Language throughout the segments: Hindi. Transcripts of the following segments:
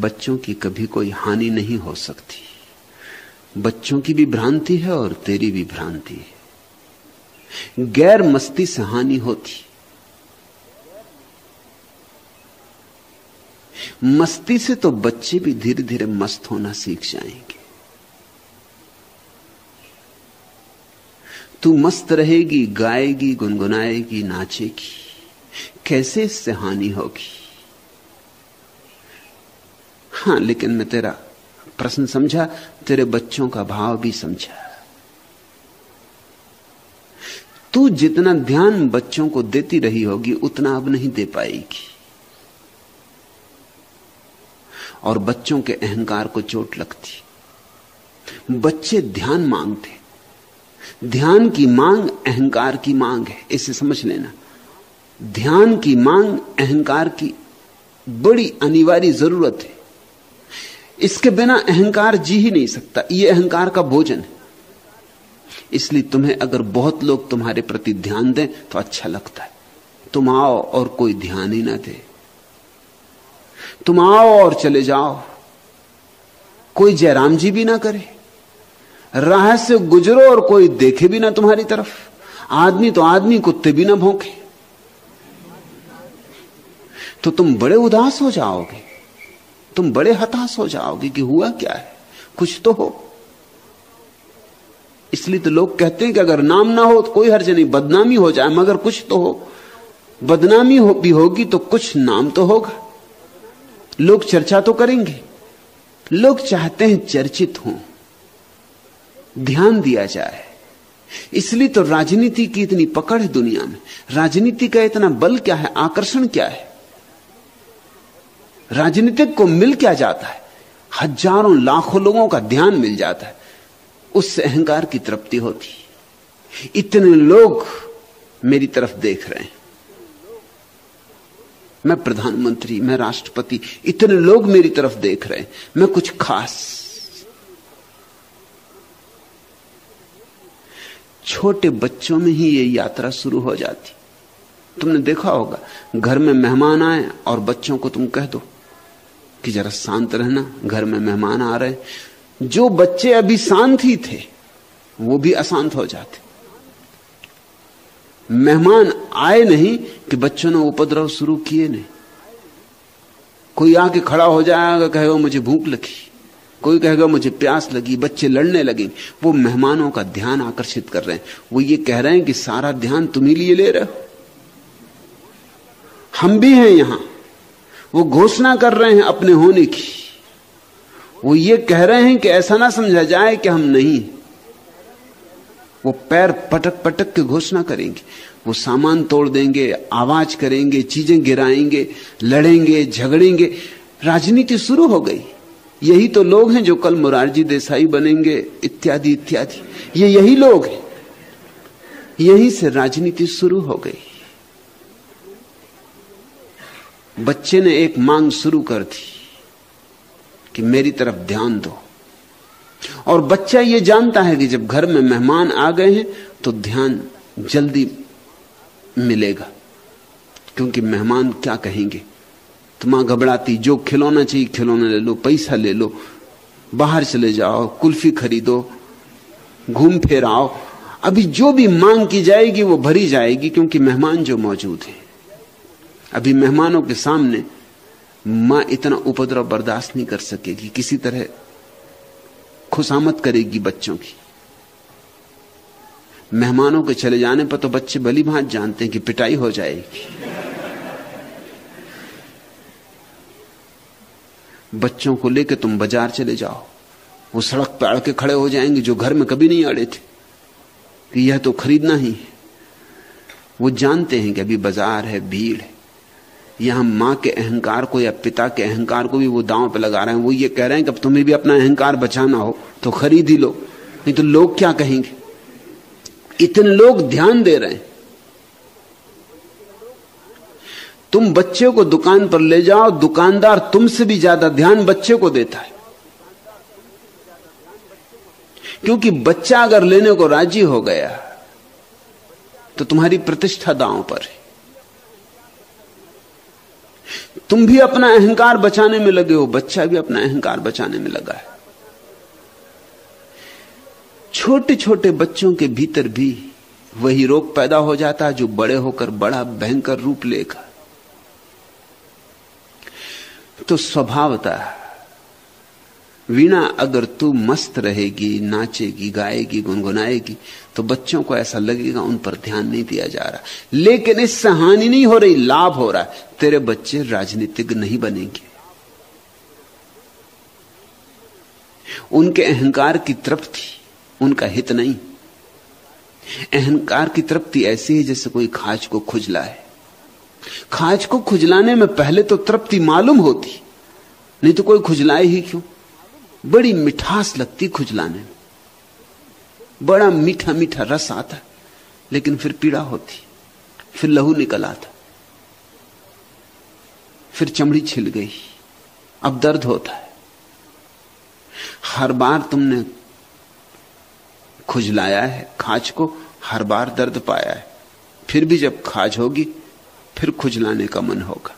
बच्चों की कभी कोई हानि नहीं हो सकती। बच्चों की भी भ्रांति है और तेरी भी भ्रांति है। गैर मस्ती से हानि होती। मस्ती से तो बच्चे भी धीरे धीरे मस्त होना सीख जाएँगे। तू मस्त रहेगी, गाएगी, गुनगुनाएगी, नाचेगी। कैसे इससे हानि होगी? हाँ, लेकिन मैं तेरा प्रश्न समझा, तेरे बच्चों का भाव भी समझा। तू जितना ध्यान बच्चों को देती रही होगी, उतना अब नहीं दे पाएगी। और बच्चों के अहंकार को चोट लगती। बच्चे ध्यान मांगते। ध्यान की मांग अहंकार की मांग है, इसे समझ लेना। ध्यान की मांग अहंकार की बड़ी अनिवार्य ज़रूरत है। इसके बिना अहंकार जी ही नहीं सकता। यह अहंकार का भोजन है। इसलिए तुम्हें अगर बहुत लोग तुम्हारे प्रति ध्यान दें तो अच्छा लगता है। तुम आओ और कोई ध्यान ही ना दे। तुम आओ और चले जाओ। कोई जयराम जी भी ना करे। राह से गुजरो और कोई देखे भी ना तुम्हारी तरफ़। आदमी तो आदमी, कुत्ते भी ना भोंके। तो तुम बड़े उदास हो जाओगे। तुम बड़े हताश हो जाओगे कि हुआ क्या है? कुछ तो हो। इसलिए तो लोग कहते हैं कि अगर नाम ना हो तो कोई हर्ज नहीं, बदनामी हो जाए, मगर कुछ तो हो। बदनामी हो, भी होगी तो कुछ नाम तो होगा। लोग चर्चा तो करेंगे। लोग चाहते हैं चर्चित हों। ध्यान दिया जाए। इसलिए तो राजनीति की इतनी पकड़ है दुनिया में। राजनीति का इतना बल क्या है? आकर्षण क्या है? राजनीतिक को मिल क्या जाता है? हज़ारों लाखों लोगों का ध्यान मिल जाता है। उससे अहंकार की तृप्ति होती इतने लोग मेरी तरफ़ देख रहे हैं। मैं प्रधानमंत्री, मैं राष्ट्रपति, इतने लोग मेरी तरफ़ देख रहे हैं। मैं कुछ खास, छोटे बच्चों में ही ये यात्रा शुरू हो जाती। तुमने देखा होगा, घर में मेहमान आए और बच्चों को तुम कह दो। कि जरा शांत रहना, घर में मेहमान आ रहे जो बच्चे अभी शांत ही थे, वो भी अशांत हो जाते। मेहमान आए नहीं कि बच्चों ने उपद्रव शुरू किए नहीं। कोई आके खड़ा हो जाएगा, कहेगा, मुझे भूख लगी। कोई कहेगा, मुझे प्यास लगी, बच्चे लड़ने लगे। वो मेहमानों का ध्यान आकर्षित कर रहे हैं। वो ये कह रहे हैं कि, सारा ध्यान तुम्ही लिए ले रहे हो। हम भी हैं यहाँ। वो घोषणा कर रहे हैं अपने होने की। वो ये कह रहे हैं कि ऐसा ना समझा जाए कि हम नहीं। वो पैर पटक पटक के घोषणा करेंगे। वो सामान तोड़ देंगे, आवाज़ करेंगे, चीज़ें गिराएँगे, लड़ेंगे, झगड़ेंगे। राजनीति शुरू हो गई। यही तो लोग हैं जो कल मुरारजी देसाई बनेंगे, इत्यादि इत्यादि। ये यही लोग हैं। यहीं से राजनीति शुरू हो गई। बच्चे ने एक मांग शुरू कर दी कि मेरी तरफ़ ध्यान दो। और बच्चा यह जानता है कि जब घर में मेहमान आ गए हैं तो ध्यान जल्दी मिलेगा। क्योंकि मेहमान क्या कहेंगे? तो माँ घबराती, जो खिलौना चाहिए खिलौना ले लो, पैसा ले लो, बाहर चले जाओ, कुल्फी खरीदो, घूम फिर आओ अभी जो भी मांग की जाएगी, वो भरी जाएगी, क्योंकि मेहमान जो मौजूद है। अभी मेहमानों के सामने माँ इतना उपद्रव बर्दाश्त नहीं कर सकेगी, किसी तरह खुशामत करेगी बच्चों की। मेहमानों के चले जाने पर तो बच्चे भली भांत जानते हैं कि पिटाई हो जाएगी। बच्चों को लेकर तुम बाज़ार चले जाओ। वो सड़क पर अड़के खड़े हो जाएँगे जो घर में कभी नहीं अड़े थे। कि यह तो खरीदना ही है। वो जानते हैं कि अभी बाज़ार है, भीड़ है। यहाँ माँ के अहंकार को या पिता के अहंकार को भी वो दांव पे लगा रहे हैं, वो ये कह रहे हैं कि अब तुम्हें भी अपना अहंकार बचाना हो तो खरीद ही लो, नहीं तो लोग क्या कहेंगे? इतने लोग ध्यान दे रहे हैं। तुम बच्चे को दुकान पर ले जाओ, दुकानदार तुमसे भी ज़्यादा ध्यान बच्चे को देता है। क्योंकि बच्चा अगर लेने को राज़ी हो गया तो तुम्हारी प्रतिष्ठा दांव पर है। तुम भी अपना अहंकार बचाने में लगे हो, बच्चा भी अपना अहंकार बचाने में लगा है। छोटे छोटे बच्चों के भीतर भी वही रोग पैदा हो जाता है जो बड़े होकर बड़ा भयंकर रूप लेगा। तो स्वभावता वीणा अगर तू मस्त रहेगी, नाचेगी, गाएगी, गुनगुनाएगी तो बच्चों को ऐसा लगेगा उन पर ध्यान नहीं दिया जा रहा। लेकिन इससे हानि नहीं हो रही, लाभ हो रहा है। तेरे बच्चे राजनीतिक नहीं बनेंगे। उनके अहंकार की तृप्ति उनका हित नहीं। अहंकार की तृप्ति ऐसी है जैसे कोई खाज को खुजला है। खाज को खुजलाने में पहले तो तृप्ति मालूम होती, नहीं तो कोई खुजलाए ही क्यों? बड़ी मिठास लगती खुजलाने में। बड़ा मीठा मीठा रस आता, लेकिन फिर पीड़ा होती, फिर लहू निकल आता। फिर चमड़ी छिल गई। अब दर्द होता है। हर बार तुमने खुजलाया है, खाज को हर बार दर्द पाया है। फिर भी जब खाज होगी, फिर खुजलाने का मन होगा।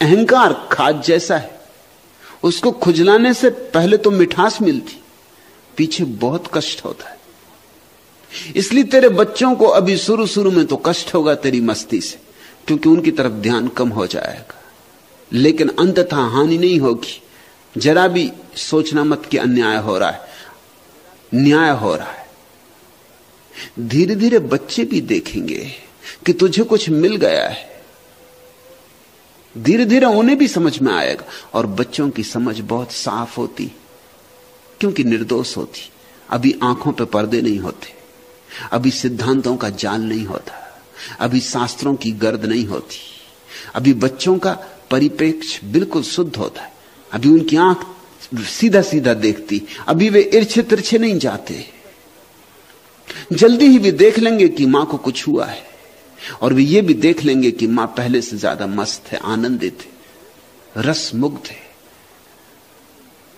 अहंकार खाज जैसा है। उसको खुजलाने से पहले तो मिठास मिलती। पीछे बहुत कष्ट होता है। इसलिए तेरे बच्चों को अभी शुरू शुरू में तो कष्ट होगा तेरी मस्ती से, क्योंकि उनकी तरफ़ ध्यान कम हो जाएगा। लेकिन अंततः हानि नहीं होगी। जरा भी सोचना मत कि अन्याय हो रहा है। न्याय हो रहा है। धीरे धीरे बच्चे भी देखेंगे कि तुझे कुछ मिल गया है। धीरे धीरे उन्हें भी समझ में आएगा और बच्चों की समझ बहुत साफ़ होती, क्योंकि निर्दोष होती। अभी आँखों पर पर्दे नहीं होते। अभी सिद्धांतों का जाल नहीं होता। अभी शास्त्रों की गर्द नहीं होती। अभी बच्चों का परिप्रेक्ष्य बिल्कुल शुद्ध होता है। अभी उनकी आँख सीधा सीधा देखती, अभी वे इर्छे तिरछे नहीं जाते। जल्दी ही वे देख लेंगे कि माँ को कुछ हुआ है, और वे ये भी देख लेंगे कि माँ पहले से ज़्यादा मस्त है, आनंदित है रस मुग्ध है।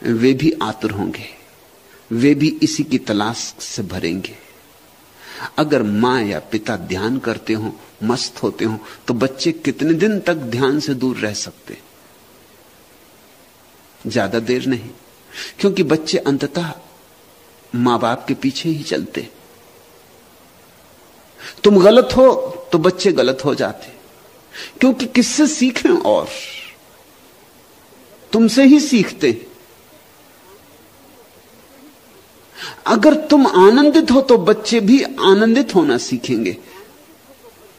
वे भी आतुर होंगे, वे भी इसी की तलाश से भरेंगे। अगर माँ या पिता ध्यान करते हो, मस्त होते हो तो बच्चे कितने दिन तक ध्यान से दूर रह सकते? ज़्यादा देर नहीं, क्योंकि बच्चे अंततः माँ बाप के पीछे ही चलते। तुम गलत हो तो बच्चे गलत हो जाते। क्योंकि किससे सीखें और? तुमसे ही सीखते अगर तुम आनंदित हो तो बच्चे भी आनंदित होना सीखेंगे।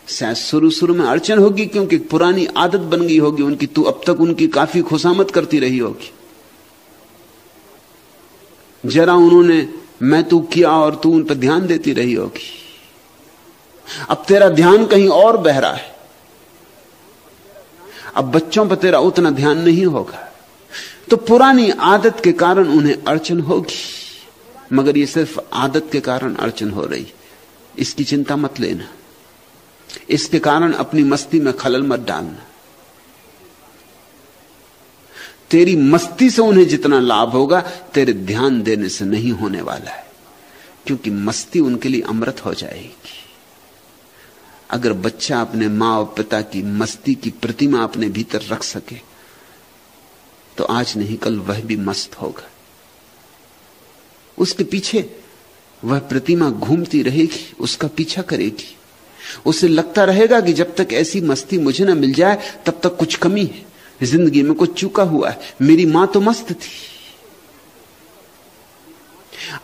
शायद शुरू शुरू में अड़चन होगी क्योंकि पुरानी आदत बन गई होगी उनकी, तू अब तक उनकी काफ़ी खुशामत करती रही होगी। जरा उन्होंने, मैं तू किया और तू उन पर ध्यान देती रही होगी। अब तेरा ध्यान कहीं और बह रहा है। अब बच्चों पर तेरा उतना ध्यान नहीं होगा। तो पुरानी आदत के कारण उन्हें अड़चन होगी। मगर ये सिर्फ़ आदत के कारण अड़चन हो रही। इसकी चिंता मत लेना। इसके कारण अपनी मस्ती में खलल मत डालना। तेरी मस्ती से उन्हें जितना लाभ होगा, तेरे ध्यान देने से नहीं होने वाला है। क्योंकि मस्ती उनके लिए अमृत हो जाएगी। अगर बच्चा अपने माँ और पिता की मस्ती की प्रतिमा अपने भीतर रख सके तो आज नहीं, कल वह भी मस्त होगा। उसके पीछे वह प्रतिमा घूमती रहेगी, उसका पीछा करेगी। उसे लगता रहेगा कि जब तक ऐसी मस्ती मुझे ना मिल जाए, तब तक कुछ कमी है। ज़िंदगी में कुछ चूका हुआ है। मेरी माँ तो मस्त थी।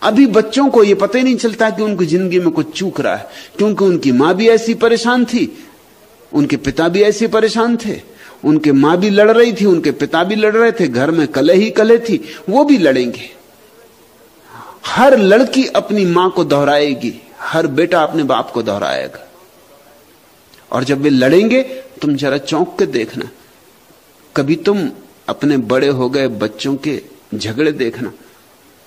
अभी बच्चों को यह पता ही नहीं चलता कि उनकी ज़िंदगी में कुछ चूक रहा है। क्योंकि उनकी माँ भी ऐसी परेशान थी। उनके पिता भी ऐसे परेशान थे। उनके माँ भी लड़ रही थी, उनके पिता भी लड़ रहे थे। घर में कले ही कले थी। वो भी लड़ेंगे। हर लड़की अपनी माँ को दोहराएगी, हर बेटा अपने बाप को दोहराएगा। और जब वे लड़ेंगे, तुम जरा चौंक के देखना। कभी तुम अपने बड़े हो गए बच्चों के झगड़े देखना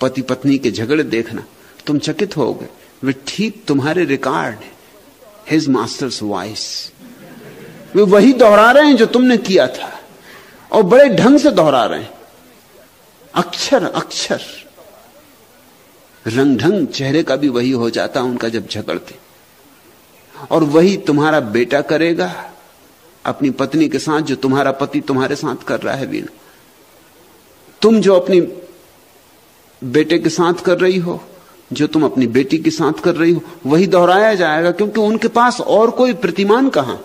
पति पत्नी के झगड़े देखना। तुम चकित हो गए, वे ठीक तुम्हारे रिकॉर्ड हिज मास्टर्स वॉइस वे वही दोहरा रहे हैं जो तुमने किया था, और बड़े ढंग से दोहरा रहे हैं। अक्षर अक्षर। रंग ढंग चेहरे का भी वही हो जाता उनका जब झगड़ते। और वही तुम्हारा बेटा करेगा, अपनी पत्नी के साथ जो तुम्हारा पति तुम्हारे साथ कर रहा है वीणा। तुम जो अपनी बेटे के साथ कर रही हो, जो तुम अपनी बेटी के साथ कर रही हो, वही दोहराया जाएगा क्योंकि उनके पास और कोई प्रतिमान कहाँ?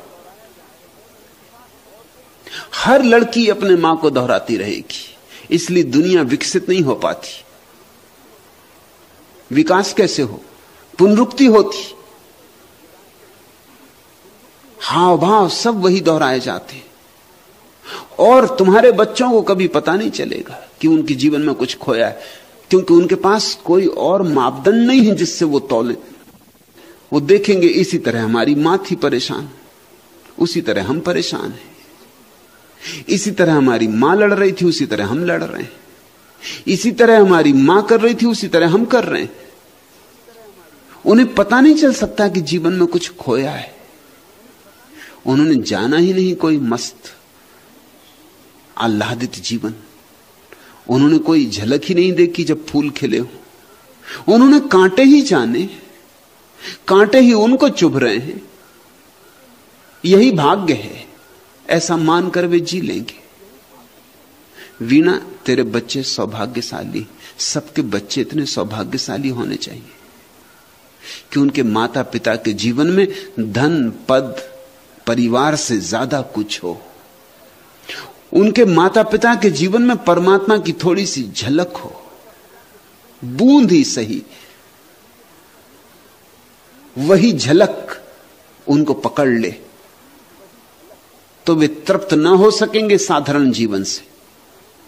हर लड़की अपने माँ को दोहराती रहेगी, इसलिए दुनिया विकसित नहीं हो पाती। विकास कैसे हो? पुनरुक्ति होती। हाव भाव सब वही दोहराए जाते। और तुम्हारे बच्चों को कभी पता नहीं चलेगा कि उनके जीवन में कुछ खोया है, क्योंकि उनके पास कोई और मापदंड नहीं है जिससे वो तोले। वो देखेंगे, इसी तरह हमारी माँ थी परेशान उसी तरह हम परेशान हैं। इसी तरह हमारी माँ लड़ रही थी, उसी तरह हम लड़ रहे हैं। इसी तरह हमारी माँ कर रही थी, उसी तरह हम कर रहे हैं। उन्हें पता नहीं चल सकता कि जीवन में कुछ खोया है। उन्होंने जाना ही नहीं कोई मस्त, आह्लादित जीवन। उन्होंने कोई झलक ही नहीं देखी जब फूल खिले हो। उन्होंने कांटे ही जाने, कांटे ही उनको चुभ रहे हैं। यही भाग्य है, ऐसा मानकर वे जी लेंगे। वीणा, तेरे बच्चे सौभाग्यशाली, सबके बच्चे इतने सौभाग्यशाली होने चाहिए। कि उनके माता पिता के जीवन में धन, पद, परिवार से ज़्यादा कुछ हो। उनके माता पिता के जीवन में परमात्मा की थोड़ी सी झलक हो। बूंद ही सही। वही झलक उनको पकड़ ले। तो वे तृप्त ना हो सकेंगे साधारण जीवन से।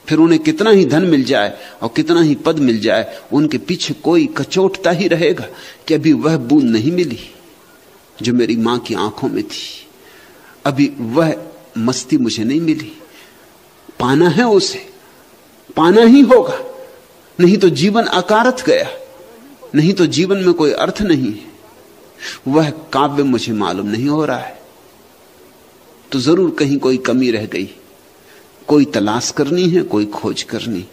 फिर उन्हें कितना ही धन मिल जाए और कितना ही पद मिल जाए, उनके पीछे कोई कचोटता ही रहेगा कि अभी वह बूंद नहीं मिली जो मेरी माँ की आँखों में थी। अभी वह मस्ती मुझे नहीं मिली। पाना है उसे। पाना ही होगा। नहीं तो जीवन अकारथ गया। नहीं तो जीवन में कोई अर्थ नहीं है। वह काव्य मुझे मालूम नहीं हो रहा है। तो ज़रूर कहीं कोई कमी रह गई। कोई तलाश करनी है, कोई खोज करनी।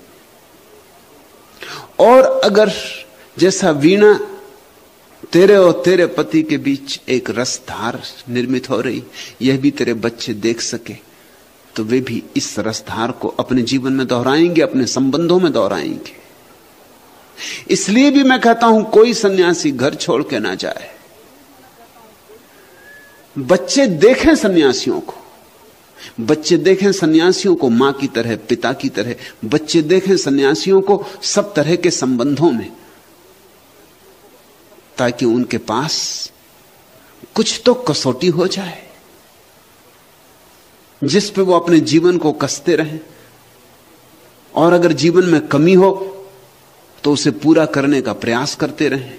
और अगर जैसा वीणा तेरे और तेरे पति के बीच एक रसधार निर्मित हो रही, यह भी तेरे बच्चे देख सके तो वे भी इस रसधार को अपने जीवन में दोहराएँगे, अपने संबंधों में दोहराएँगे। इसलिए भी मैं कहता हूँ, कोई सन्यासी घर छोड़ के ना जाए। बच्चे देखें सन्यासियों को। बच्चे देखें सन्यासियों को माँ की तरह, पिता की तरह, बच्चे देखें सन्यासियों को सब तरह के संबंधों में, ताकि उनके पास कुछ तो कसौटी हो जाए, जिस पे वो अपने जीवन को कसते रहें। और अगर जीवन में कमी हो तो उसे पूरा करने का प्रयास करते रहें।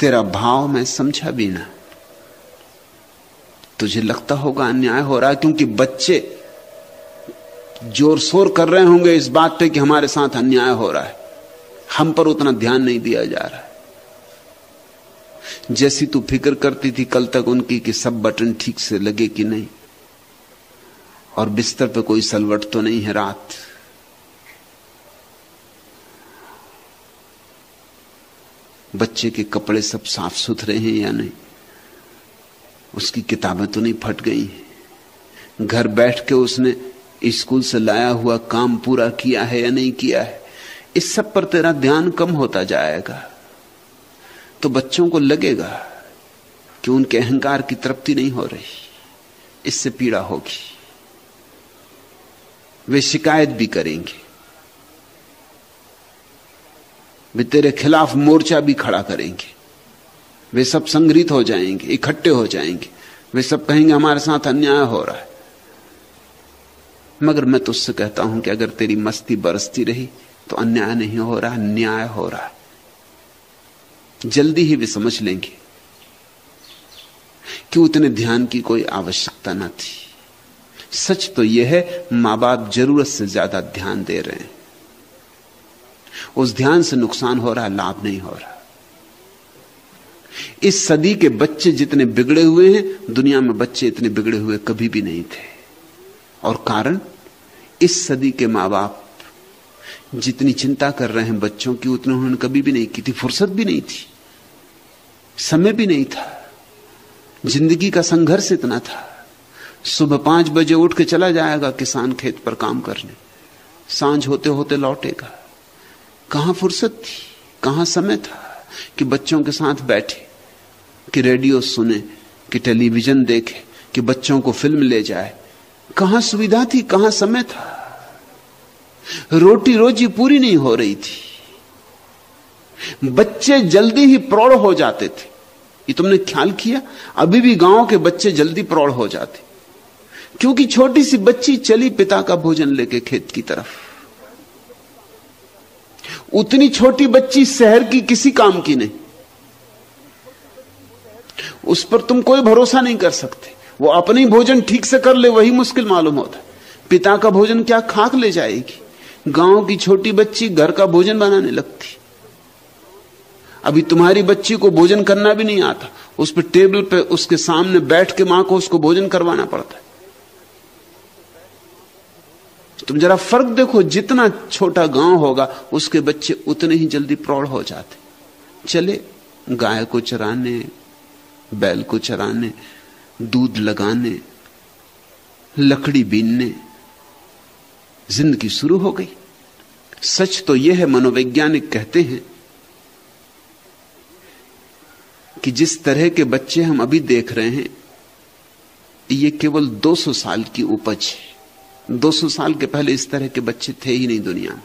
तेरा भाव मैं समझा भी ना। तुझे लगता होगा अन्याय हो रहा है क्योंकि बच्चे ज़ोर शोर कर रहे होंगे इस बात पे कि हमारे साथ अन्याय हो रहा है। हम पर उतना ध्यान नहीं दिया जा रहा है। जैसी तू फ़िक्र करती थी कल तक उनकी कि सब बटन ठीक से लगे कि नहीं, और बिस्तर पे कोई सलवट तो नहीं है रात। बच्चे के कपड़े सब साफ़ सुथरे हैं या नहीं? उसकी किताबें तो नहीं फट गई घर बैठ के उसने स्कूल से लाया हुआ काम पूरा किया है या नहीं किया है? इस सब पर तेरा ध्यान कम होता जाएगा। तो बच्चों को लगेगा कि उनके अहंकार की तृप्ति नहीं हो रही। इससे पीड़ा होगी। वे शिकायत भी करेंगे। वे तेरे खिलाफ मोर्चा भी खड़ा करेंगे। वे सब संग्रहित हो जाएँगे, इकट्ठे हो जाएँगे। वे सब कहेंगे, हमारे साथ अन्याय हो रहा है। मगर मैं तुझसे कहता हूँ कि अगर तेरी मस्ती बरसती रही तो अन्याय नहीं हो रहा, न्याय हो रहा जल्दी ही वे समझ लेंगे कि उतने ध्यान की कोई आवश्यकता न थी। सच तो यह है, माँ बाप ज़रूरत से ज़्यादा ध्यान दे रहे हैं। उस ध्यान से नुकसान हो रहा, लाभ नहीं हो रहा। इस सदी के बच्चे जितने बिगड़े हुए हैं, दुनिया में बच्चे इतने बिगड़े हुए कभी भी नहीं थे। और कारण? इस सदी के माँ बाप जितनी चिंता कर रहे हैं बच्चों की, उतने उन्होंने कभी भी नहीं की थी, फुर्सत भी नहीं थी। समय भी नहीं था। ज़िंदगी का संघर्ष इतना था। सुबह पाँच बजे उठ के चला जाएगा किसान खेत पर काम करने। साँझ होते होते लौटेगा। कहाँ फुर्सत थी? कहाँ समय था कि बच्चों के साथ बैठे, कि रेडियो सुने, कि टेलीविज़न देखे, कि बच्चों को फ़िल्म ले जाए? कहाँ सुविधा थी? कहाँ समय था? रोटी रोजी पूरी नहीं हो रही थी। बच्चे जल्दी ही प्रौढ़ हो जाते थे। ये तुमने ख्याल किया? अभी भी गाँव के बच्चे जल्दी प्रौढ़ हो जाते। क्योंकि छोटी सी बच्ची चली पिता का भोजन लेके खेत की तरफ़। उतनी छोटी बच्ची शहर की किसी काम की नहीं। उस पर तुम कोई भरोसा नहीं कर सकते। वो अपनी भोजन ठीक से कर ले, वही मुश्किल मालूम होता पिता का भोजन क्या खाक ले जाएगी? गाँव की छोटी बच्ची घर का भोजन बनाने लगती। अभी तुम्हारी बच्ची को भोजन करना भी नहीं आता। उस पर टेबल पे उसके सामने बैठ के माँ को उसको भोजन करवाना पड़ता है। तुम जरा फ़र्क देखो, जितना छोटा गाँव होगा, उसके बच्चे उतने ही जल्दी प्रौढ़ हो जाते। चले, गाय को चराने, बैल को चराने, दूध लगाने, लकड़ी बीनने, ज़िंदगी शुरू हो गई। सच तो यह है, मनोवैज्ञानिक कहते हैं कि जिस तरह के बच्चे हम अभी देख रहे हैं, ये केवल 200 साल की उपज है। 200 साल के पहले इस तरह के बच्चे थे ही नहीं दुनिया में।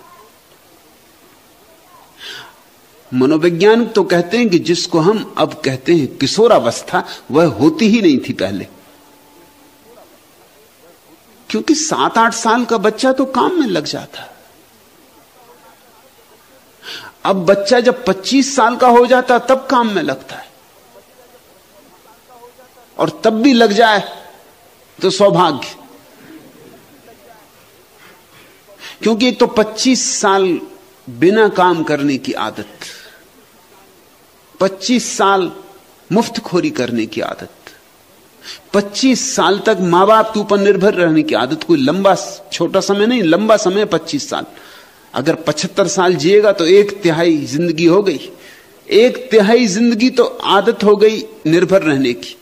मनोवैज्ञानिक तो कहते हैं कि जिसको हम अब कहते हैं किशोरावस्था, वह होती ही नहीं थी पहले। क्योंकि सात आठ साल का बच्चा तो काम में लग जाता। अब बच्चा जब 25 साल का हो जाता, तब काम में लगता है। और तब भी लग जाए तो सौभाग्य। क्योंकि एक तो 25 साल बिना काम करने की आदत। 25 साल मुफ्तखोरी करने की आदत। 25 साल तक माँ बाप के ऊपर निर्भर रहने की आदत कोई लंबा, छोटा समय नहीं, लंबा समय 25 साल। अगर 75 साल जिएगा तो एक तिहाई ज़िंदगी हो गई। एक तिहाई ज़िंदगी तो आदत हो गई निर्भर रहने की।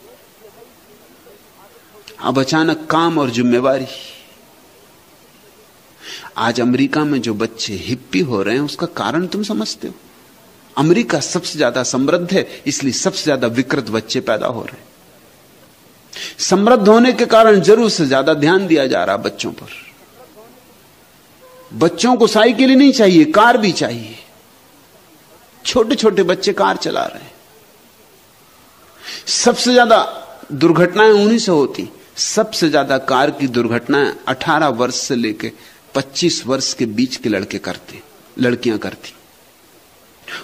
अब अचानक काम और जिम्मेवारी। आज अमेरिका में जो बच्चे हिप्पी हो रहे हैं, उसका कारण तुम समझते हो। अमेरिका सबसे ज़्यादा समृद्ध है, इसलिए सबसे ज़्यादा विकृत बच्चे पैदा हो रहे हैं। समृद्ध होने के कारण ज़रूर से ज़्यादा ध्यान दिया जा रहा बच्चों पर। बच्चों को साइकिल ही नहीं चाहिए, कार भी चाहिए। छोटे छोटे बच्चे कार चला रहे हैं। सबसे ज़्यादा दुर्घटनाएँ उन्हीं से होती। सबसे ज़्यादा कार की दुर्घटनाएँ 18 वर्ष से लेकर 25 वर्ष के बीच के लड़के करते, लड़कियाँ करती।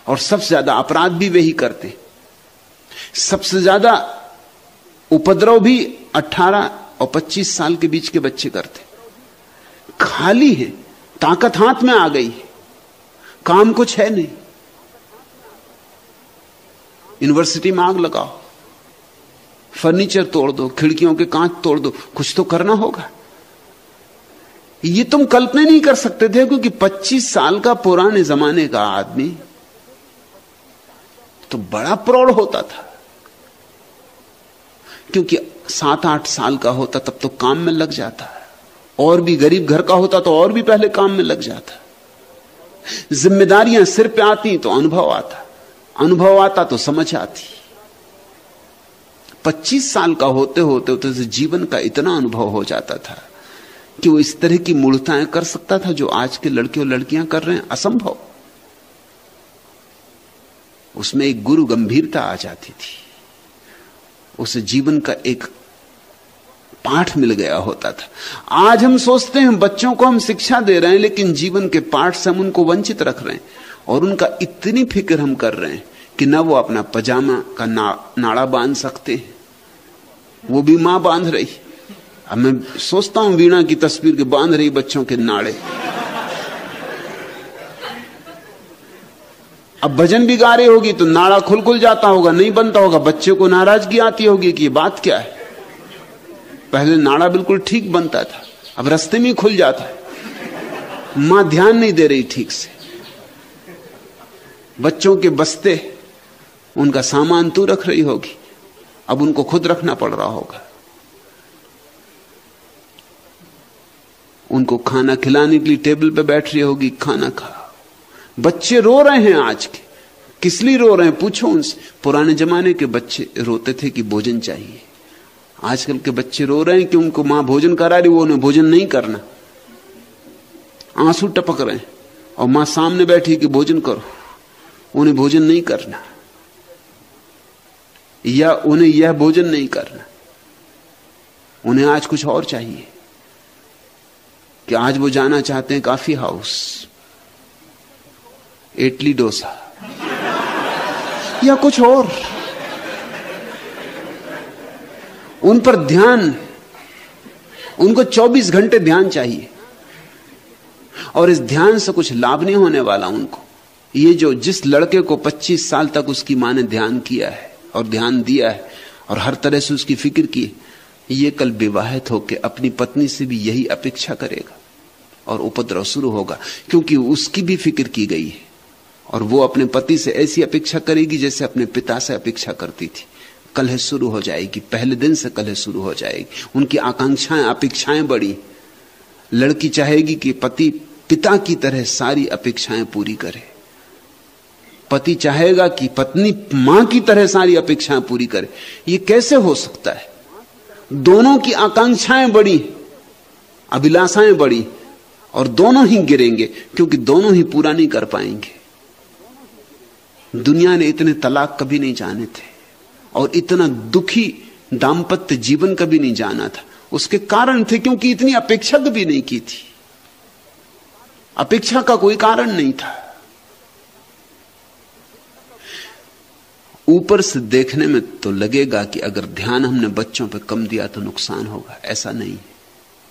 और सबसे ज़्यादा अपराध भी वही करते। सबसे ज़्यादा उपद्रव भी 18 और 25 साल के बीच के बच्चे करते। खाली है, ताकत हाथ में आ गई काम कुछ है नहीं। यूनिवर्सिटी में आग लगाओ। फर्नीचर तोड़ दो, खिड़कियों के कांच तोड़ दो, कुछ तो करना होगा। ये तुम कल्पना नहीं कर सकते थे क्योंकि 25 साल का पुराने जमाने का आदमी तो बड़ा प्रौढ़ होता था। क्योंकि सात, आठ साल का होता तब तो काम में लग जाता। और भी गरीब घर का होता तो और भी पहले काम में लग जाता। जिम्मेदारियाँ सिर पे आती तो अनुभव आता। अनुभव आता तो समझ आती। 25 साल का होते होते होते जीवन का इतना अनुभव हो जाता था। कि वो इस तरह की मूर्ताएँ कर सकता था जो आज के लड़के और लड़कियाँ कर रहे हैं? असंभव। उसमें एक गुरु गंभीरता आ जाती थी। उसे जीवन का एक पाठ मिल गया होता था। आज हम सोचते हैं बच्चों को हम शिक्षा दे रहे हैं लेकिन जीवन के पाठ से हम उनको वंचित रख रहे हैं। और उनका इतनी फ़िक्र हम कर रहे हैं कि ना वो अपना पजामा का ना, नाड़ा बाँध सकते हैं। वो भी माँ बाँध रही। अब मैं सोचता हूँ वीणा की तस्वीर के बाँध रही बच्चों के नाड़े। अब भजन भी गा रही होगी तो नाड़ा खुल खुल जाता होगा, नहीं बनता होगा। बच्चे को नाराज़गी आती होगी कि ये बात क्या है? पहले नाड़ा बिल्कुल ठीक बनता था, अब रस्ते में खुल जाता है। माँ ध्यान नहीं दे रही ठीक से। बच्चों के बस्ते, उनका सामान तू रख रही होगी, अब उनको खुद रखना पड़ रहा होगा। उनको खाना खिलाने के लिए टेबल पे बैठ रही होगी, खाना खा बच्चे रो रहे हैं आज के। किस लिए रो रहे हैं? पूछो उनसे। पुराने जमाने के बच्चे रोते थे कि भोजन चाहिए। आजकल के बच्चे रो रहे हैं कि उनको माँ भोजन करा रही, वो उन्हें भोजन नहीं करना। आँसू टपक रहे हैं और माँ सामने बैठी कि भोजन करो। उन्हें भोजन नहीं करना। या उन्हें यह भोजन नहीं करना। उन्हें आज कुछ और चाहिए। कि आज वो जाना चाहते हैं काफ़ी हाउस। इडली डोसा। या कुछ और। उन पर ध्यान, उनको 24 घंटे ध्यान चाहिए। और इस ध्यान से कुछ लाभ नहीं होने वाला उनको। ये जो जिस लड़के को 25 साल तक उसकी माँ ने ध्यान किया है और ध्यान दिया है और हर तरह से उसकी फ़िक्र की, ये कल विवाहित होकर अपनी पत्नी से भी यही अपेक्षा करेगा। और उपद्रव शुरू होगा, क्योंकि उसकी भी फ़िक्र की गई है। और वो अपने पति से ऐसी अपेक्षा करेगी जैसे अपने पिता से अपेक्षा करती थी। कलह शुरू हो जाएगी, पहले दिन से कलह शुरू हो जाएगी। उनकी आकांक्षाएँ, अपेक्षाएँ बड़ी लड़की चाहेगी कि पति, पिता की तरह सारी अपेक्षाएँ पूरी करे। पति चाहेगा कि पत्नी, माँ की तरह सारी अपेक्षाएँ पूरी करे। ये कैसे हो सकता है? दोनों की आकांक्षाएँ बड़ी अभिलाषाएँ बड़ी और दोनों ही गिरेंगे, क्योंकि दोनों ही पूरा नहीं कर पाएँगे। दुनिया ने इतने तलाक कभी नहीं जाने थे, और इतना दुखी दाम्पत्य जीवन कभी नहीं जाना था। उसके कारण थे क्योंकि इतनी अपेक्षा कभी नहीं की थी। अपेक्षा का कोई कारण नहीं था। ऊपर से देखने में तो लगेगा कि अगर ध्यान हमने बच्चों पर कम दिया तो नुकसान होगा, ऐसा नहीं।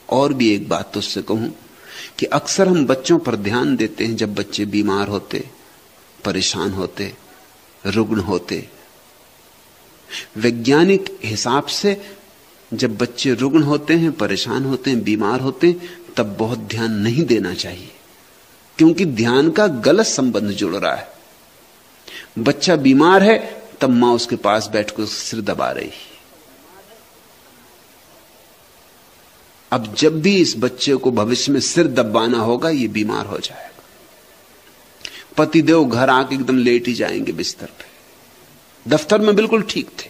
और भी एक बात तो उससे कहूँ कि अक्सर हम बच्चों पर ध्यान देते हैं जब बच्चे बीमार होते, परेशान होते, रुग्ण होते। वैज्ञानिक हिसाब से जब बच्चे रुग्ण होते हैं, परेशान होते हैं, बीमार होते हैं, तब बहुत ध्यान नहीं देना चाहिए। क्योंकि ध्यान का गलत संबंध जुड़ रहा है। बच्चा बीमार है, तब माँ उसके पास बैठकर सिर दबा रही अब जब भी इस बच्चे को भविष्य में सिर दबाना होगा, ये बीमार हो जाएगा। पतिदेव घर आके एकदम लेट ही जाएँगे बिस्तर पे। दफ्तर में बिल्कुल ठीक थे।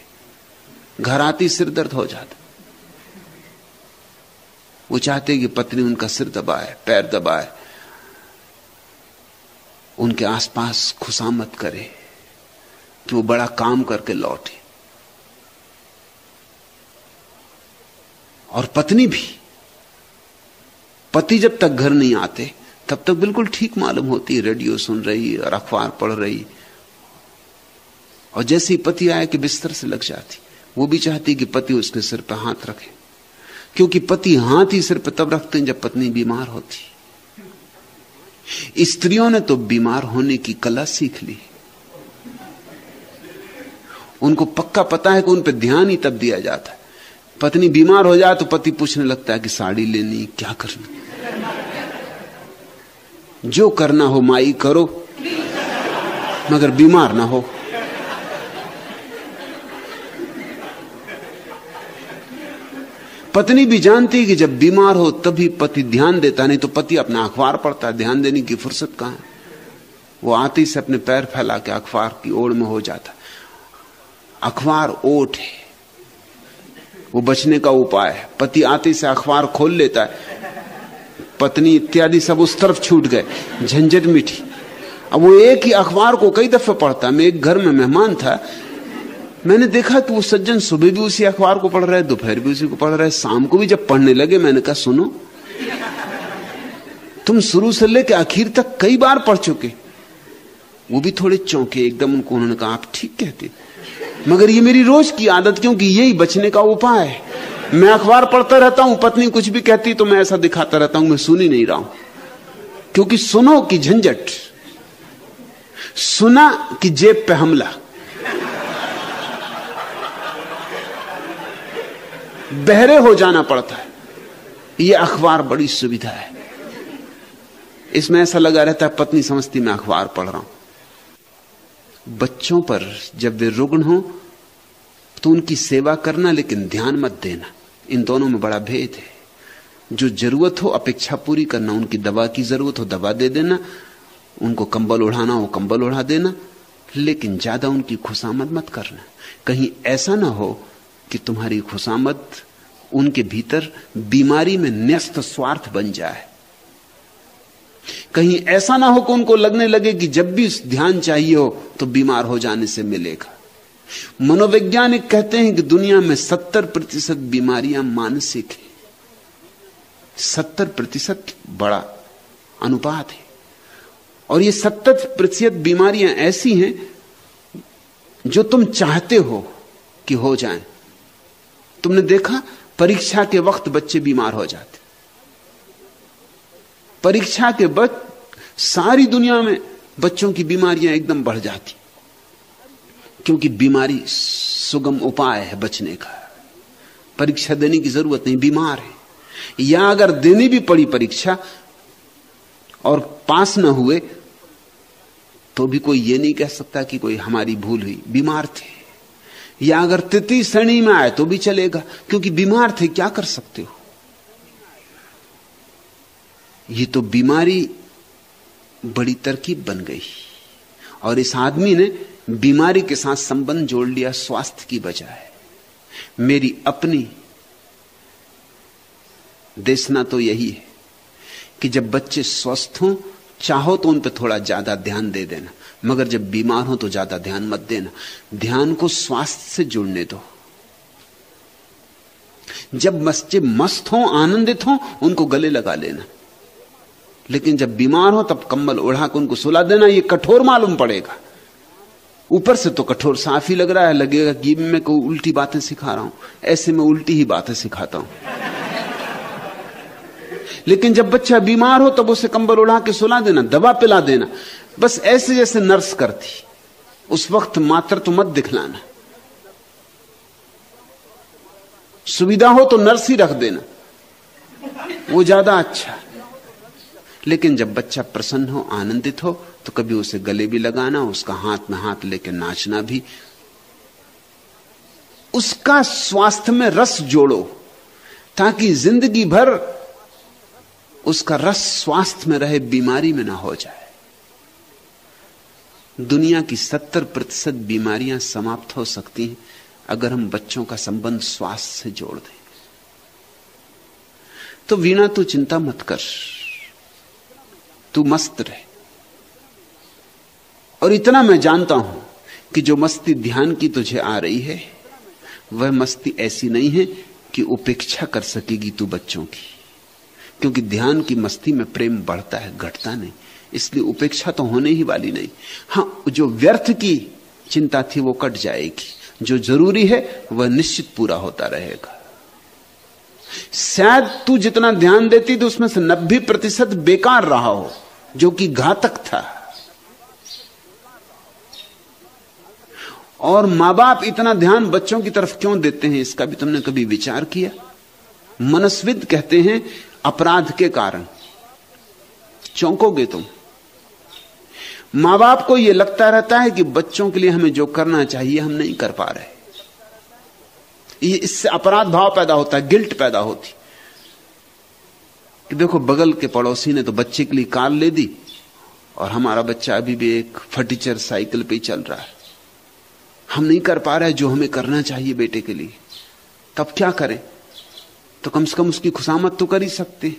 घर आती सिर दर्द हो जाता। वो चाहते कि पत्नी उनका सिर दबाए, पैर दबाए। उनके आसपास खुशामत करे कि वो बड़ा काम करके लौटे। और पत्नी भी पति जब तक घर नहीं आते, तब तक बिल्कुल ठीक मालूम होती, रेडियो सुन रही और अखबार पढ़ रही। और जैसे ही पति आए कि बिस्तर से लग जाती, वो भी चाहती कि पति उसके सिर पर हाथ रखे। क्योंकि पति हाथ ही सिर पर तब रखते हैं जब पत्नी बीमार होती। स्त्रियों ने तो बीमार होने की कला सीख ली। उनको पक्का पता है कि उन पर ध्यान ही तब दिया जाता। है पत्नी बीमार हो जाए तो पति पूछने लगता है कि साड़ी लेनी क्या करना जो करना हो माई करो, मगर बीमार ना हो। पत्नी भी जानती कि जब बीमार हो तभी पति ध्यान देता, नहीं तो पति अपना अखबार पढ़ता ध्यान देने की फुर्सत कहाँ है? वो आती से अपने पैर फैला के अखबार की ओर में हो जाता। अखबार ओट है। वो बचने का उपाय है। पति आते से अखबार खोल लेता है। पत्नी इत्यादि सब उस तरफ़ छूट गए। झंझट मिठी अब वो एक ही अखबार को कई दफे पढ़ता। मैं एक घर में मेहमान था। मैंने देखा तो वो सज्जन सुबह भी उसी अखबार को पढ़ रहे दोपहर भी उसी को पढ़ रहे शाम को भी जब पढ़ने लगे, मैंने कहा, सुनो, तुम शुरू से लेकर आखिर तक कई बार पढ़ चुके। वो भी थोड़े चौंके। एकदम उनको उन्होंने कहा, आप ठीक कहते मगर ये मेरी रोज की आदत, क्योंकि यही बचने का उपाय है। मैं अखबार पढ़ता रहता हूँ, पत्नी कुछ भी कहती तो मैं ऐसा दिखाता रहता हूँ, मैं सुन ही नहीं रहा हूँ। क्योंकि सुनो कि झंझट, सुना कि जेब पे हमला। बहरे हो जाना पड़ता है। यह अखबार बड़ी सुविधा है। इसमें ऐसा लगा रहता है, पत्नी समझती मैं अखबार पढ़ रहा हूँ। बच्चों पर जब वे रुग्ण हो तो उनकी सेवा करना, लेकिन ध्यान मत देना। इन दोनों में बड़ा भेद है। जो ज़रूरत हो, अपेक्षा पूरी करना, उनकी दवा की ज़रूरत हो, दवा दे देना। उनको कंबल उड़ाना हो, कंबल उड़ा देना। लेकिन ज़्यादा उनकी खुशामद मत करना। कहीं ऐसा ना हो कि तुम्हारी खुशामद उनके भीतर बीमारी में न्यस्त स्वार्थ बन जाए। कहीं ऐसा ना हो कि उनको लगने लगे कि जब भी ध्यान चाहिए हो तो बीमार हो जाने से मिलेगा। मनोवैज्ञानिक कहते हैं कि दुनिया में सत्तर प्रतिशत बीमारियाँ मानसिक है। सत्तर प्रतिशत बड़ा अनुपात है। और ये सत्तर प्रतिशत बीमारियाँ ऐसी हैं जो तुम चाहते हो कि हो जाएँ। तुमने देखा, परीक्षा के वक्त बच्चे बीमार हो जाते परीक्षा के बाद सारी दुनिया में बच्चों की बीमारियाँ एकदम बढ़ जाती। क्योंकि बीमारी सुगम उपाय है बचने का। परीक्षा देने की ज़रूरत नहीं, बीमार है। या अगर देनी भी पड़ी परीक्षा और पास ना हुए तो भी कोई ये नहीं कह सकता कि कोई हमारी भूल हुई, बीमार थे। या अगर तृतीय श्रेणी में आए तो भी चलेगा। क्योंकि बीमार थे, क्या कर सकते हो? ये तो बीमारी बड़ी तरकीब बन गई। और इस आदमी ने बीमारी के साथ संबंध जोड़ लिया स्वास्थ्य की बजाय। मेरी अपनी देशना तो यही है कि जब बच्चे स्वस्थ हों, चाहो तो उन पर थोड़ा ज़्यादा ध्यान दे देना, मगर जब बीमार हो तो ज़्यादा ध्यान मत देना। ध्यान को स्वास्थ्य से जुड़ने दो। जब बच्चे मस्त हो, आनंदित हो, उनको गले लगा लेना। लेकिन जब बीमार हो तब कम्बल कर उनको सुला देना, ये कठोर मालूम पड़ेगा। ऊपर से तो कठोर साफ़ ही लग रहा है, लगेगा कि मैं कोई उल्टी बातें सिखा रहा हूँ। ऐसे में उल्टी ही बातें सिखाता हूँ। लेकिन जब बच्चा बीमार हो तब उसे कंबल उड़ा के सुला देना, दवा पिला देना। बस ऐसे जैसे नर्स करती। उस वक्त मात्र तो मत दिखलाना। सुविधा हो तो नर्स ही रख देना। वो ज़्यादा अच्छा। लेकिन जब बच्चा प्रसन्न हो, आनंदित हो तो कभी उसे गले भी लगाना, उसका हाथ में हाथ लेके नाचना भी। उसका स्वास्थ्य में रस जोड़ो, ताकि ज़िंदगी भर उसका रस स्वास्थ्य में रहे, बीमारी में ना हो जाए। दुनिया की सत्तर प्रतिशत बीमारियाँ समाप्त हो सकती हैं, अगर हम बच्चों का संबंध स्वास्थ्य से जोड़ दें। तो वीणा, तू चिंता मत कर। तू मस्त रहे। और इतना मैं जानता हूँ कि जो मस्ती ध्यान की तुझे आ रही है, वह मस्ती ऐसी नहीं है कि उपेक्षा कर सकेगी तू बच्चों की। क्योंकि ध्यान की मस्ती में प्रेम बढ़ता है, घटता नहीं। इसलिए उपेक्षा तो होने ही वाली नहीं। हाँ, जो व्यर्थ की चिंता थी वो कट जाएगी। जो ज़रूरी है, वह निश्चित पूरा होता रहेगा। शायद तू जितना ध्यान देती तो उसमें से नब्बे प्रतिशत बेकार रहा हो, जो कि घातक था। और माँ बाप इतना ध्यान बच्चों की तरफ़ क्यों देते हैं, इसका भी तुमने कभी विचार किया? मनस्विद कहते हैं, अपराध के कारण। चौंकोगे तुम? माँ बाप को यह लगता रहता है कि बच्चों के लिए हमें जो करना चाहिए, हम नहीं कर पा रहे। इससे अपराध भाव पैदा होता है, गिल्ट पैदा होती। कि देखो, बगल के पड़ोसी ने तो बच्चे के लिए कार ले दी, और हमारा बच्चा अभी भी एक फर्टीचर साइकिल पे चल रहा है। हम नहीं कर पा रहे जो हमें करना चाहिए बेटे के लिए। तब क्या करें? तो कम से कम उसकी खुशामत तो कर ही सकते।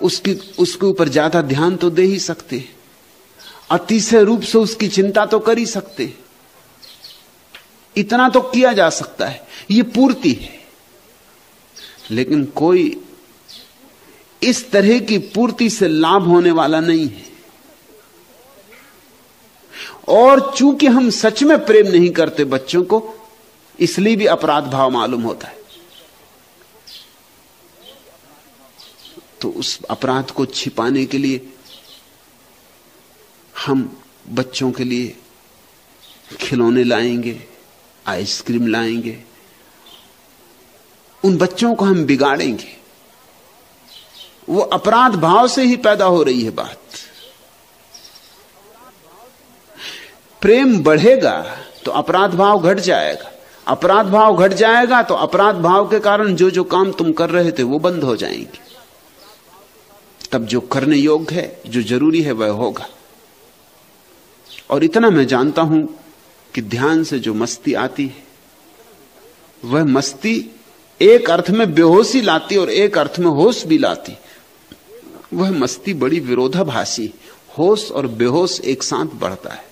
उसकी, उसके ऊपर ज़्यादा ध्यान तो दे ही सकते। अतिशय रूप से उसकी चिंता तो कर ही सकते। इतना तो किया जा सकता है। यह पूर्ति है। लेकिन कोई इस तरह की पूर्ति से लाभ होने वाला नहीं है। और चूँकि हम सच में प्रेम नहीं करते बच्चों को, इसलिए भी अपराध भाव मालूम होता है। तो उस अपराध को छिपाने के लिए हम बच्चों के लिए खिलौने लाएँगे। आइसक्रीम लाएँगे, उन बच्चों को हम बिगाड़ेंगे। वो अपराध भाव से ही पैदा हो रही है बात। प्रेम बढ़ेगा तो अपराध भाव घट जाएगा। अपराध भाव घट जाएगा तो अपराध भाव के कारण जो जो काम तुम कर रहे थे वो बंद हो जाएँगे। तब जो करने योग्य है, जो ज़रूरी है, वह होगा। और इतना मैं जानता हूँ कि ध्यान से जो मस्ती आती है, वह मस्ती एक अर्थ में बेहोशी लाती और एक अर्थ में होश भी लाती। वह मस्ती बड़ी विरोधाभासी, होश और बेहोश एक साथ बढ़ता है।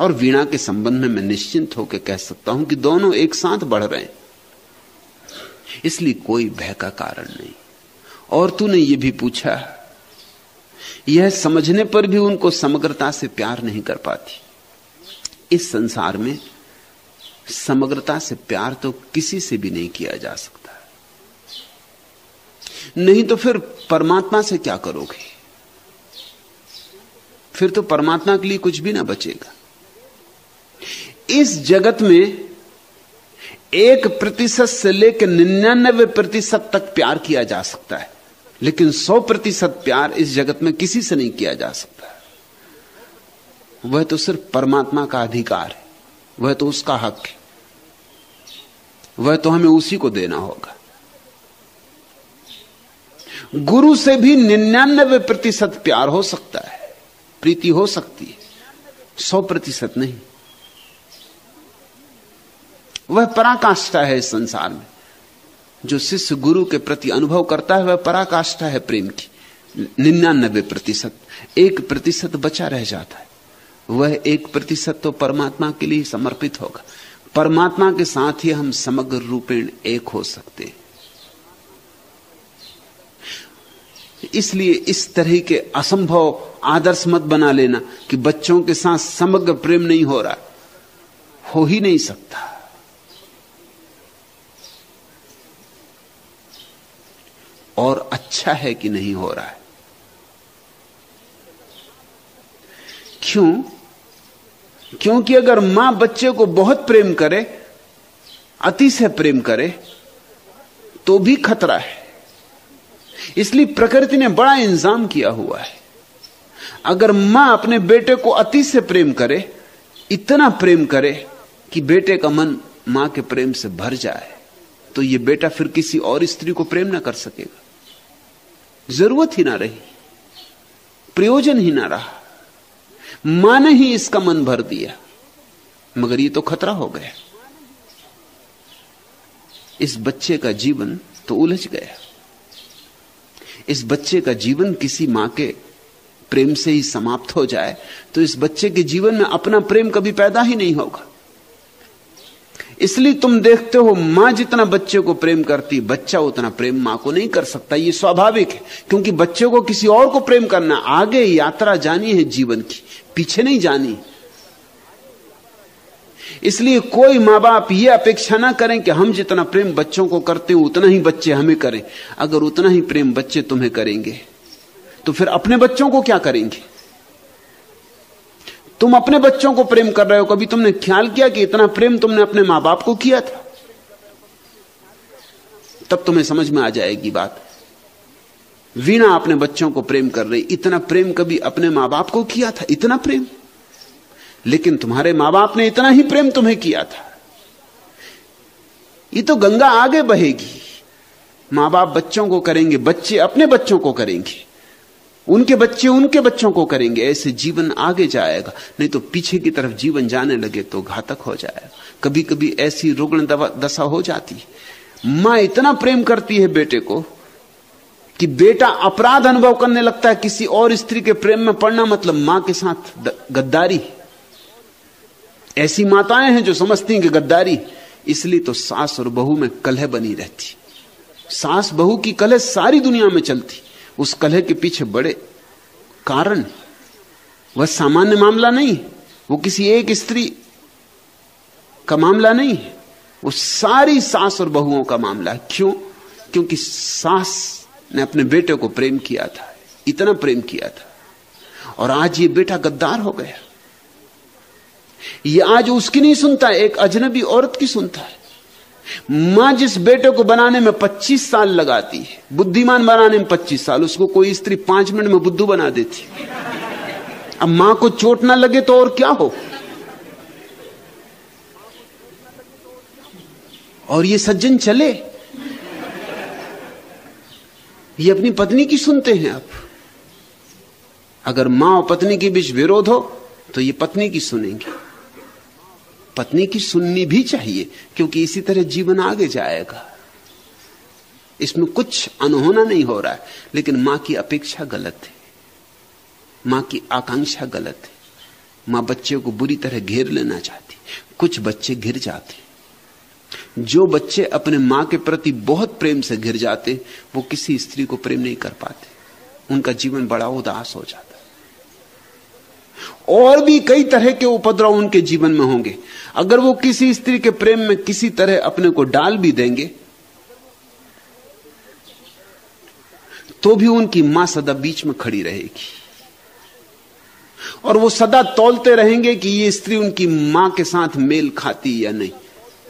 और वीणा के संबंध में मैं निश्चिंत होकर कह सकता हूँ कि दोनों एक साथ बढ़ रहे हैं। इसलिए कोई भय का कारण नहीं। और तूने ये भी पूछा, यह समझने पर भी उनको समग्रता से प्यार नहीं कर पाती। इस संसार में समग्रता से प्यार तो किसी से भी नहीं किया जा सकता। नहीं तो फिर परमात्मा से क्या करोगे? फिर तो परमात्मा के लिए कुछ भी ना बचेगा। इस जगत में एक प्रतिशत से लेकर निन्यानबे प्रतिशत तक प्यार किया जा सकता है, लेकिन सौ प्रतिशत प्यार इस जगत में किसी से नहीं किया जा सकता। वह तो सिर्फ़ परमात्मा का अधिकार है। वह तो उसका हक है। वह तो हमें उसी को देना होगा। गुरु से भी निन्यानबे प्रतिशत प्यार हो सकता है। प्रीति हो सकती है। सौ प्रतिशत नहीं। वह पराकाष्ठा है इस संसार में। जो शिष्य गुरु के प्रति अनुभव करता है, वह पराकाष्ठा है प्रेम की। निन्यानबे प्रतिशत। एक प्रतिशत बचा रह जाता है। वह एक प्रतिशत तो परमात्मा के लिए समर्पित होगा। परमात्मा के साथ ही हम समग्र रूपेण एक हो सकते हैं। इसलिए इस तरह के असंभव आदर्श मत बना लेना कि बच्चों के साथ समग्र प्रेम नहीं हो रहा। हो ही नहीं सकता। और अच्छा है कि नहीं हो रहा है। क्यों? क्योंकि अगर माँ बच्चे को बहुत प्रेम करे, अति से प्रेम करे तो भी खतरा है। इसलिए प्रकृति ने बड़ा इंतज़ाम किया हुआ है। अगर माँ अपने बेटे को अति से प्रेम करे, इतना प्रेम करे कि बेटे का मन माँ के प्रेम से भर जाए तो यह बेटा फिर किसी और स्त्री को प्रेम ना कर सकेगा। ज़रूरत ही ना रही, प्रयोजन ही ना रहा। माँ ने ही इसका मन भर दिया। मगर ये तो खतरा हो गया। इस बच्चे का जीवन तो उलझ गया। इस बच्चे का जीवन किसी माँ के प्रेम से ही समाप्त हो जाए तो इस बच्चे के जीवन में अपना प्रेम कभी पैदा ही नहीं होगा। इसलिए तुम देखते हो, माँ जितना बच्चे को प्रेम करती, बच्चा उतना प्रेम माँ को नहीं कर सकता। यह स्वाभाविक है, क्योंकि बच्चे को किसी और को प्रेम करना, आगे यात्रा जानी है जीवन की। पीछे नहीं जानी। इसलिए कोई माँ बाप यह अपेक्षा ना करें कि हम जितना प्रेम बच्चों को करते हैं, उतना ही बच्चे हमें करें। अगर उतना ही प्रेम बच्चे तुम्हें करेंगे तो फिर अपने बच्चों को क्या करेंगे? तुम अपने बच्चों को प्रेम कर रहे हो, कभी तुमने ख्याल किया कि इतना प्रेम तुमने अपने माँ बाप को किया था? तब तुम्हें समझ में आ जाएगी बात। वीणा अपने बच्चों को प्रेम कर रही, इतना प्रेम कभी अपने माँ बाप को किया था? इतना प्रेम। लेकिन तुम्हारे माँ बाप ने इतना ही प्रेम तुम्हें किया था। ये तो गंगा आगे बहेगी। माँ बाप बच्चों को करेंगे, बच्चे अपने बच्चों को करेंगे। उनके बच्चे उनके बच्चों को करेंगे, ऐसे जीवन आगे जाएगा। नहीं तो पीछे की तरफ़ जीवन जाने लगे तो घातक हो जाएगा। कभी कभी ऐसी रुग्ण दशा हो जाती माँ इतना प्रेम करती है बेटे को कि बेटा अपराध अनुभव करने लगता है, किसी और स्त्री के प्रेम में पड़ना मतलब माँ के साथ गद्दारी ऐसी माताएँ हैं जो समझती हैं कि गद्दारी, इसलिए तो सास और बहू में कलह बनी रहती। सास बहू की कलह सारी दुनिया में चलती। उस कलह के पीछे बड़े कारण वह सामान्य मामला नहीं वो किसी एक स्त्री का मामला नहीं है। वो सारी सास और बहुओं का मामला है। क्यों? क्योंकि सास ने अपने बेटे को प्रेम किया था, इतना प्रेम किया था। और आज ये बेटा गद्दार हो गया। ये आज उसकी नहीं सुनता, एक अजनबी औरत की सुनता है। माँ जिस बेटे को बनाने में 25 साल लगाती है, बुद्धिमान बनाने में 25 साल, उसको कोई स्त्री पाँच मिनट में बुद्धू बना देती अब माँ को चोट ना लगे तो और क्या हो? और ये सज्जन चले। ये अपनी पत्नी की सुनते हैं आप। अगर माँ और पत्नी के बीच विरोध हो तो ये पत्नी की सुनेंगे। पत्नी की सुननी भी चाहिए, क्योंकि इसी तरह जीवन आगे जाएगा। इसमें कुछ अनहोना नहीं हो रहा है, लेकिन माँ की अपेक्षा गलत है। माँ की आकांक्षा गलत है। माँ बच्चे को बुरी तरह घेर लेना चाहती। कुछ बच्चे घिर जाते जो बच्चे अपने माँ के प्रति बहुत प्रेम से घिर जाते, वो किसी स्त्री को प्रेम नहीं कर पाते। उनका जीवन बड़ा उदास हो जाता। और भी कई तरह के उपद्रव उनके जीवन में होंगे। अगर वो किसी स्त्री के प्रेम में किसी तरह अपने को डाल भी देंगे तो भी उनकी माँ सदा बीच में खड़ी रहेगी। और वो सदा तोलते रहेंगे कि ये स्त्री उनकी माँ के साथ मेल खाती या नहीं।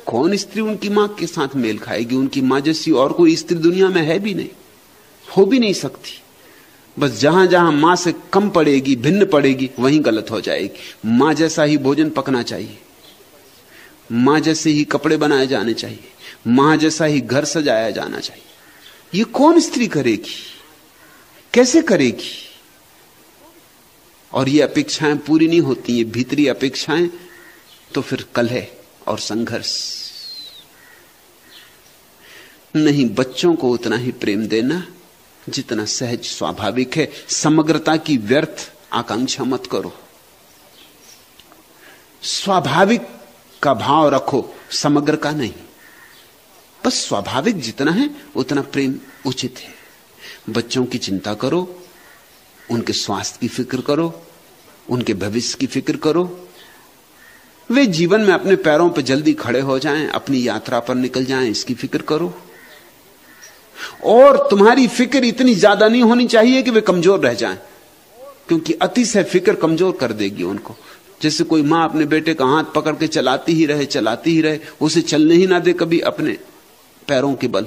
कौन स्त्री उनकी माँ के साथ मेल खाएगी? उनकी माँ जैसी और कोई स्त्री दुनिया में है भी नहीं, हो भी नहीं सकती। बस जहाँ जहाँ माँ से कम पड़ेगी, भिन्न पड़ेगी, वहीं गलत हो जाएगी। माँ जैसा ही भोजन पकना चाहिए, माँ जैसे ही कपड़े बनाए जाने चाहिए, माँ जैसा ही घर सजाया जाना चाहिए। ये कौन स्त्री करेगी? कैसे करेगी? और ये अपेक्षाएँ पूरी नहीं होती, ये भीतरी अपेक्षाएँ तो फिर कलह। और संघर्ष। नहीं, बच्चों को उतना ही प्रेम देना जितना सहज स्वाभाविक है। समग्रता की व्यर्थ आकांक्षा मत करो। स्वाभाविक का भाव रखो, समग्र का नहीं। बस स्वाभाविक जितना है, उतना प्रेम उचित है। बच्चों की चिंता करो, उनके स्वास्थ्य की फ़िक्र करो, उनके भविष्य की फ़िक्र करो वे जीवन में अपने पैरों पर जल्दी खड़े हो जाएँ, अपनी यात्रा पर निकल जाएँ, इसकी फ़िक्र करो। और तुम्हारी फ़िक्र इतनी ज़्यादा नहीं होनी चाहिए कि वे कमज़ोर रह जाएँ, क्योंकि अतिशय फ़िक्र कमज़ोर कर देगी उनको। जैसे कोई माँ अपने बेटे का हाथ पकड़ के चलाती ही रहे, चलाती ही रहे, उसे चलने ही ना दे कभी अपने पैरों के बल।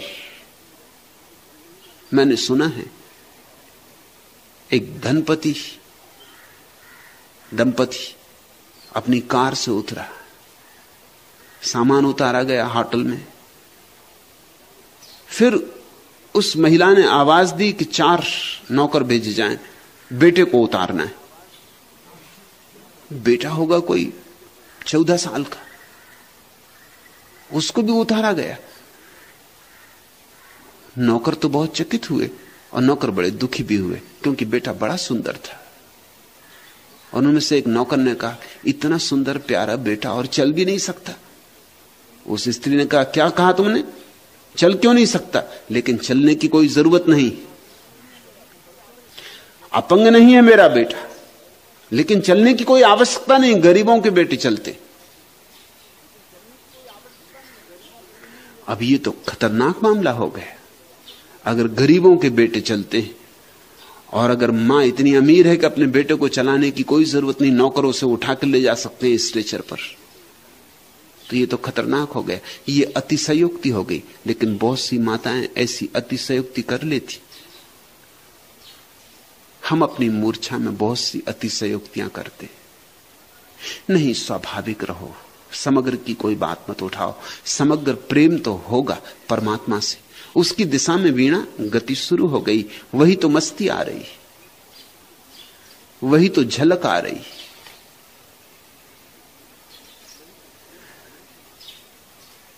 मैंने सुना है, एक धनपति दंपति अपनी कार से उतरा। सामान उतारा गया होटल में। फिर उस महिला ने आवाज़ दी कि चार नौकर भेजे जाएँ, बेटे को उतारना है। बेटा होगा कोई चौदह साल का। उसको भी उतारा गया। नौकर तो बहुत चकित हुए और नौकर बड़े दुखी भी हुए, क्योंकि बेटा बड़ा सुंदर था। और उनमें से एक नौकर ने कहा, इतना सुंदर, प्यारा बेटा और चल भी नहीं सकता। उस स्त्री ने कहा, क्या कहा तुमने? चल क्यों नहीं सकता? लेकिन चलने की कोई ज़रूरत नहीं। अपंग नहीं है मेरा बेटा। लेकिन चलने की कोई आवश्यकता नहीं, गरीबों के बेटे चलते। अब ये तो खतरनाक मामला हो गया। अगर गरीबों के बेटे चलते हैं और अगर माँ इतनी अमीर है कि अपने बेटे को चलाने की कोई ज़रूरत नहीं, नौकरों से उठा कर ले जा सकते हैं स्ट्रेचर पर। तो ये तो खतरनाक हो गया। ये अतिशयोक्ति हो गई, लेकिन बहुत सी माताएँ ऐसी अतिशयोक्ति कर लेती। हम अपनी मूर्छा में बहुत सी अतिशयोक्तियाँ करते। नहीं, स्वाभाविक रहो। समग्र की कोई बात मत उठाओ। समग्र प्रेम तो होगा परमात्मा से। उसकी दिशा में वीणा गति शुरू हो गई। वही तो मस्ती आ रही। वही तो झलक आ रही।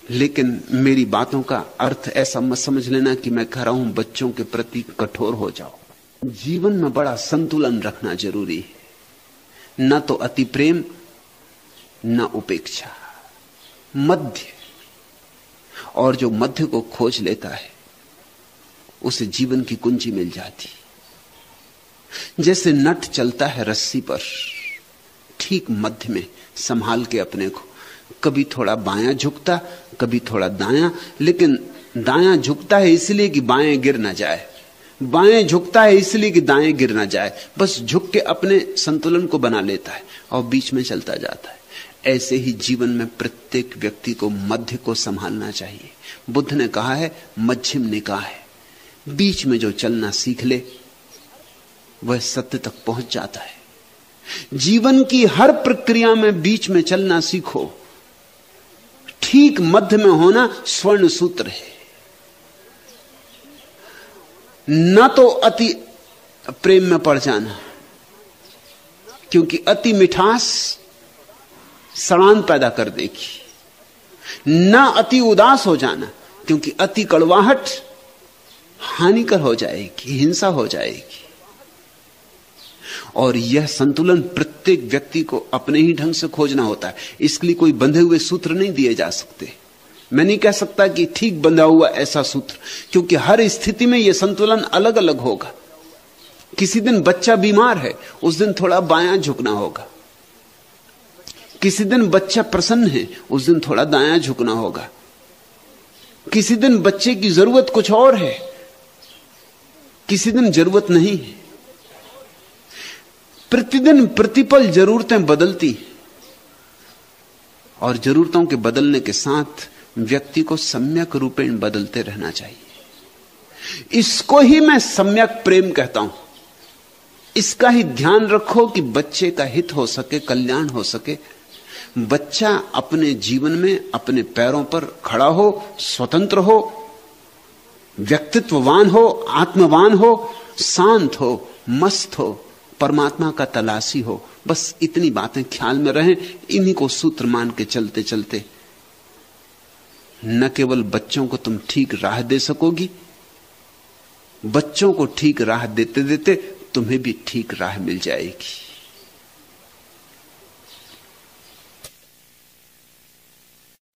लेकिन मेरी बातों का अर्थ ऐसा मत समझ लेना कि मैं कह रहा हूँ, बच्चों के प्रति कठोर हो जाओ। जीवन में बड़ा संतुलन रखना ज़रूरी है। न तो अति प्रेम, न उपेक्षा। मध्य। और जो मध्य को खोज लेता है, उसे जीवन की कुंजी मिल जाती। जैसे नट चलता है रस्सी पर, ठीक मध्य में संभाल के अपने को। कभी थोड़ा बायां झुकता, कभी थोड़ा दायां, लेकिन दायां झुकता है इसलिए कि बाएँ गिर ना जाए। बाएँ झुकता है इसलिए कि दाएँ गिर ना जाए। बस झुक के अपने संतुलन को बना लेता है और बीच में चलता जाता है। ऐसे ही जीवन में प्रत्येक व्यक्ति को मध्य को संभालना चाहिए। बुद्ध ने कहा है, मध्यम निकाह है बीच में जो चलना सीख ले, वह सत्य तक पहुँच जाता है। जीवन की हर प्रक्रिया में बीच में चलना सीखो। ठीक मध्य में होना स्वर्ण सूत्र है। न तो अति प्रेम में पड़ जाना, क्योंकि अति मिठास सड़ान पैदा कर देगी न अति उदास हो जाना, क्योंकि अति कड़वाहट हानिकर हो जाएगी, हिंसा हो जाएगी। और यह संतुलन प्रत्येक व्यक्ति को अपने ही ढंग से खोजना होता है। इसके लिए कोई बंधे हुए सूत्र नहीं दिए जा सकते। मैं नहीं कह सकता कि ठीक बंधा हुआ ऐसा सूत्र, क्योंकि हर स्थिति में यह संतुलन अलग अलग होगा। किसी दिन बच्चा बीमार है, उस दिन थोड़ा बायां झुकना होगा। किसी दिन बच्चा प्रसन्न है, उस दिन थोड़ा दाया झुकना होगा। किसी दिन बच्चे की ज़रूरत कुछ और है, किसी दिन ज़रूरत नहीं है। प्रतिदिन प्रतिपल जरूरतें बदलती और जरूरतों के बदलने के साथ व्यक्ति को सम्यक रूपेण बदलते रहना चाहिए। इसको ही मैं सम्यक प्रेम कहता हूँ। इसका ही ध्यान रखो कि बच्चे का हित हो सके, कल्याण हो सके बच्चा अपने जीवन में अपने पैरों पर खड़ा हो, स्वतंत्र हो, व्यक्तित्ववान हो, आत्मवान हो, शांत हो, मस्त हो, परमात्मा का तलाशी हो। बस इतनी बातें ख्याल में रहें, इन्हीं को सूत्र मान के चलते चलते। न केवल बच्चों को तुम ठीक राह दे सकोगी, बच्चों को ठीक राह देते देते तुम्हें भी ठीक राह मिल जाएगी।